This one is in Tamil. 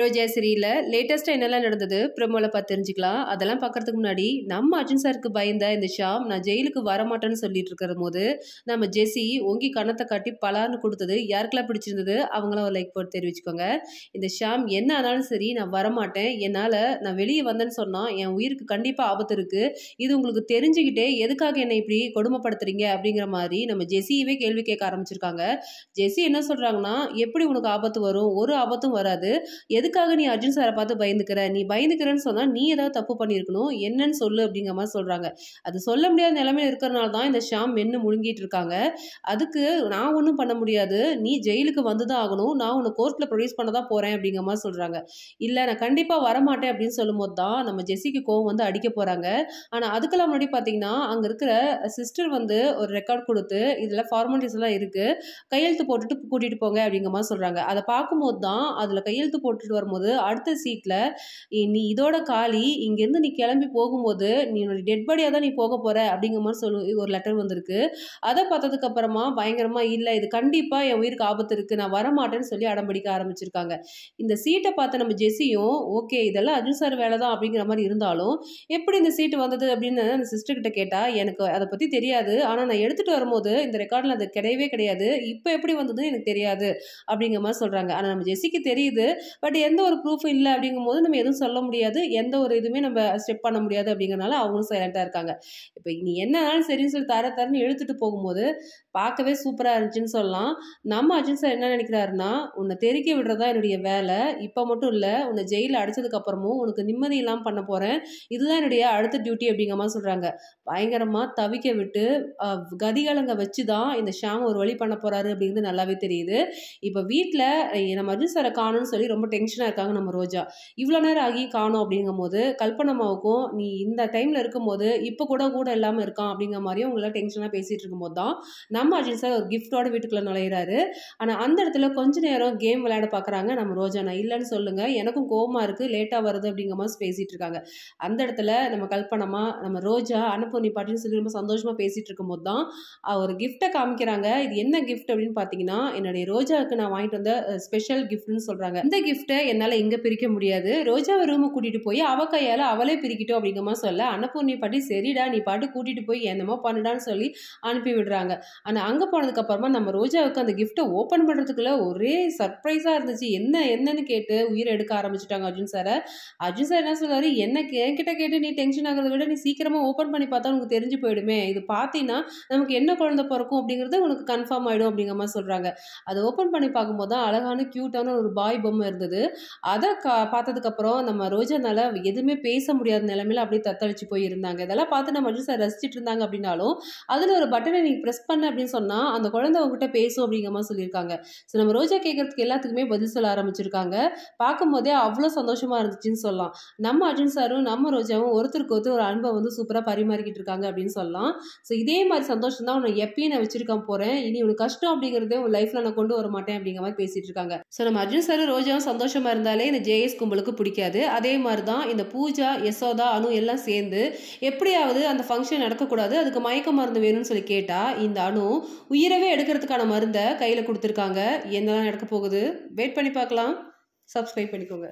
ரோஜா சீரியல்ல லேட்டஸ்ட்டாக என்னெல்லாம் நடந்தது? ப்ரோமோல பார்த்து தெரிஞ்சுக்கலாம். அதெல்லாம் பார்க்கறதுக்கு முன்னாடி நம்ம அர்ஜுன் சாருக்கு பயந்த இந்த ஷாம் நான் ஜெயிலுக்கு வரமாட்டேன்னு சொல்லிட்டு இருக்கிற போது நம்ம ஜெஸி ஒங்கி கணத்தை காட்டி பலான்னு கொடுத்தது யாருக்கெல்லாம் பிடிச்சிருந்தது? அவங்களாம் ஒரு லைக் போட்டு தெரிவிச்சுக்கோங்க. இந்த ஷாம் என்ன ஆனாலும் சரி நான் வரமாட்டேன். என்னால் நான் வெளியே வந்தேன்னு சொன்னால் என் உயிருக்கு கண்டிப்பாக ஆபத்து இருக்குது இது உங்களுக்கு தெரிஞ்சுக்கிட்டே எதுக்காக என்னை இப்படி கொடுமைப்படுத்துறீங்க? அப்படிங்கிற மாதிரி நம்ம ஜெஸியவே கேள்வி கேட்க ஆரம்பிச்சிருக்காங்க. ஜெஸி என்ன சொல்கிறாங்கன்னா எப்படி உனக்கு ஆபத்து வரும்? ஒரு ஆபத்தும் வராது. எதுக்காக நீ அர்ஜுன் சாரை பார்த்து பயந்துக்கிற? நீ பயந்துக்கிறேன்னு சொன்னால் நீ ஏதாவது தப்பு பண்ணியிருக்கணும். என்னன்னு சொல்லு அப்படிங்கிற மாதிரி சொல்கிறாங்க அது சொல்ல முடியாத நிலைமையில இருக்கிறனால தான் இந்த ஷாம் மென்று முழுங்கிட்டு இருக்காங்க. அதுக்கு நான் ஒன்றும் பண்ண முடியாது. நீ ஜெயிலுக்கு வந்து தான் ஆகணும். நான் உன்னை கோர்ட்டில் ப்ரொடியூஸ் பண்ண தான் போகிறேன் அப்படிங்கிற மாதிரி சொல்கிறாங்க இல்லை நான் கண்டிப்பாக வரமாட்டேன் அப்படின்னு சொல்லும்போது தான் நம்ம ஜெஸிக்கு கோவம் வந்து அடிக்க போகிறாங்க ஆனால் அதுக்கெல்லாம் முன்னாடி பார்த்தீங்கன்னா அங்கே இருக்கிற சிஸ்டர் வந்து ஒரு ரெக்கார்ட் கொடுத்து இதில் ஃபார்மாலிட்டிஸ் எல்லாம் இருக்குது கையெழுத்து போட்டுட்டு கூட்டிகிட்டு போங்க அப்படிங்கிற மாதிரி சொல்கிறாங்க அதை பார்க்கும்போது தான் அதில் கையெழுத்து போட்டுட்டு வரும்போது அடுத்த சீட்டில் நீ இதோட காலி இங்கேருந்து நீ கிளம்பி போகும்போது நீ டெட் பாடியாக தான் நீ போக போகிற அப்படிங்கிற மாதிரி சொல்லு ஒரு லெட்டர் வந்திருக்கு. அதை பார்த்ததுக்கு அப்புறமா பயங்கரமாக இல்லை இது கண்டிப்பாக என் உயிருக்கு ஆபத்து இருக்குது நான் வரமாட்டேன்னு சொல்லி அடம்பிடிக்க ஆரம்பிச்சிருக்காங்க. இந்த சீட்டை பார்த்த நம்ம ஜெஸியும் ஓகே இதெல்லாம் அர்ஜுன் சார் வேலை தான் அப்படிங்கிற மாதிரி இருந்தாலும் எப்படி இந்த சீட்டு வந்தது? அப்படின்னு அந்த சிஸ்டர் கிட்ட கேட்டால் எனக்கு அதை பற்றி தெரியாது. ஆனால் நான் எடுத்துகிட்டு வரும்போது இந்த ரெக்கார்டில் அது கிடையவே கிடையாது. இப்போ எப்படி வந்ததுன்னு எனக்கு தெரியாது. அப்படிங்கிற மாதிரி சொல்கிறாங்க ஆனால் நம்ம ஜெஸிக்கு தெரியுது. பட் எந்த ஒரு ப்ரூஃபும் இல்லை அப்படிங்கும்போது நம்ம எதுவும் சொல்ல முடியாது. எந்த ஒரு இதுவுமே நம்ம ஸ்டெப் பண்ண முடியாது அப்படிங்கிறனால அவங்களும் சைலண்ட்டாக இருக்காங்க. இப்போ நீ என்னன்னாலும் சரின்னு சொல்லி தர தரன்னு எழுத்துட்டு போகும்போது பார்க்கவே சூப்பராக இருந்துச்சுன்னு சொல்லலாம். நம்ம அர்ஜுன் சார் என்ன நினைக்கிறாருன்னா உன்னை தெறிக்க விடுறதா என்னுடைய வேலை. இப்போ மட்டும் இல்லை உன்னை ஜெயிலில் அடைச்சதுக்கப்புறமும் உனக்கு நிம்மதி இல்லாமல் பண்ண போகிறேன் இதுதான் என்னுடைய அடுத்த டியூட்டி அப்படிங்கிற மாதிரி சொல்கிறாங்க பயங்கரமாக தவிக்க விட்டு கதிகலங்க வச்சு தான் இந்த ஷாம் ஒரு வழி பண்ண போகிறாரு அப்படிங்கிறது நல்லாவே தெரியுது. இப்போ வீட்டில் நம்ம அர்ஜுன் சாரை காணும்னு சொல்லி ரொம்ப டென்ஷன் டென்ஷனாக இருக்காங்க நம்ம ரோஜா. இவ்வளோ நேரம் ஆகி காணும் அப்படிங்கும் போது கல்பனம்மாவுக்கும் நீ இந்த டைமில் இருக்கும்போது இப்போ கூட கூட இல்லாமல் இருக்கான் அப்படிங்கிற மாதிரியும் உங்களை டென்ஷனாக பேசிகிட்டு இருக்கும்போது தான் நம்ம அர்ஜுன் சார் ஒரு கிஃப்டோட வீட்டுக்குள்ளே நுழையிறாரு. ஆனால் அந்த இடத்துல கொஞ்ச நேரம் கேம் விளையாட பார்க்குறாங்க நம்ம ரோஜா. நான் இல்லைன்னு சொல்லுங்கள் எனக்கும் கோவமாக இருக்குது லேட்டாக வருது அப்படிங்கிற மாதிரி பேசிகிட்டு இருக்காங்க. அந்த இடத்துல நம்ம கல்பனமா நம்ம ரோஜா அனுப்பணி பாட்டின்னு சொல்லி ரொம்ப சந்தோஷமாக பேசிகிட்டு இருக்கும்போது தான் ஒரு கிஃப்ட்டை காமிக்கிறாங்க. இது என்ன கிஃப்ட் அப்படின்னு பார்த்தீங்கன்னா என்னுடைய ரோஜாவுக்கு நான் வாங்கிட்டு வந்த ஸ்பெஷல் கிஃப்ட்னு சொல்கிறாங்க இந்த கிஃப்ட்டை என்னால் எங்கே பிரிக்க முடியாது. ரோஜாவை ரூமை கூட்டிகிட்டு போய் அவள் கையால் அவளே பிரிக்கிட்டோம் அப்படிங்கம்மா சொல்ல அன்னபூர்ணி பாட்டி சரிடா நீ பாட்டு கூட்டிகிட்டு போய் என்னமோ பண்ணுடான்னு சொல்லி அனுப்பி விடுறாங்க. ஆனால் அங்கே போனதுக்கப்புறமா நம்ம ரோஜாவுக்கு அந்த கிஃப்ட்டை ஓப்பன் பண்ணுறதுக்குள்ள ஒரே சர்ப்ரைஸாக இருந்துச்சு. என்ன என்னன்னு கேட்டு உயிரை எடுக்க ஆரம்பிச்சிட்டாங்க அர்ஜுன் சாரை அர்ஜுன் சார் என்ன சொல்றாரு என்ன கே- என்கிட்ட கேட்டு நீ டென்ஷன் ஆகிறத விட நீ சீக்கிரமாக ஓப்பன் பண்ணி பார்த்தா உனக்கு தெரிஞ்சு போயிடுமே. இது பார்த்தீங்கன்னா நமக்கு என்ன குழந்தை பிறக்கும் அப்படிங்கிறது உனக்கு கன்ஃபார்ம் ஆகிடும் அப்படிங்கிற மாதிரி சொல்கிறாங்க அதை ஓப்பன் பண்ணி பார்க்கும்போது தான் அழகான க்யூட்டான ஒரு பாய் பொம்மை இருந்தது. அதை கா பார்த்ததுக்கப்புறம் நம்ம ரோஜானால எதுவுமே பேச முடியாத நிலமையில அப்படியே தத்தளிச்சு போயிருந்தாங்க. இதெல்லாம் பார்த்து நம்ம அர்ஜுன் சார் ரசிச்சிட்டு இருந்தாங்க அப்படின்னாலும் அதில் ஒரு பட்டனை நீங்கள் ப்ரெஸ் பண்ண அப்படின்னு சொன்னால் அந்த குழந்தை உங்ககிட்ட பேசும் அப்படிங்கிற மாதிரி சொல்லியிருக்காங்க. ஸோ நம்ம ரோஜா கேட்கறதுக்கு எல்லாத்துக்குமே பதில் சொல்ல ஆரம்பிச்சிருக்காங்க. பார்க்கும்போதே அவ்வளோ சந்தோஷமாக இருந்துச்சுன்னு சொல்லலாம். நம்ம அர்ஜுன் சாரும் நம்ம ரோஜாவும் ஒருத்தருக்கு ஒருத்தர் ஒரு அன்பை வந்து சூப்பராக பரிமாறிக்கிட்டு இருக்காங்க அப்படின்னு சொல்லலாம். ஸோ இதே மாதிரி சந்தோஷம் தான் உன்னை எப்பயும் நான் வச்சிருக்கேன் போகிறேன் இனி உனக்கு கஷ்டம் அப்படிங்கிறதே உன் லைஃப்பில் நான் கொண்டு வர மாட்டேன் அப்படிங்கிற மாதிரி பேசிகிட்டு இருக்காங்க. ஸோ நம்ம அர்ஜுன் சாரும் ரோஜாவும் சந்தோஷமா இருந்தாலே இந்த ஜேஎஸ் கும்பலுக்கு பிடிக்காது. அதே மாதிரி தான் இந்த பூஜா யசோதா அனு எல்லாம் சேர்ந்து எப்படியாவது அந்த ஃபங்க்ஷன் நடக்கக்கூடாது. அதுக்கு மயக்க மருந்து வேணும்னு சொல்லி கேட்டால் இந்த அணு உயிரவே எடுக்கிறதுக்கான மருந்தை கையில் கொடுத்துருக்காங்க. என்னெல்லாம் நடக்க போகுது? வெயிட் பண்ணி பார்க்கலாம். சப்ஸ்கிரைப் பண்ணிக்கோங்க.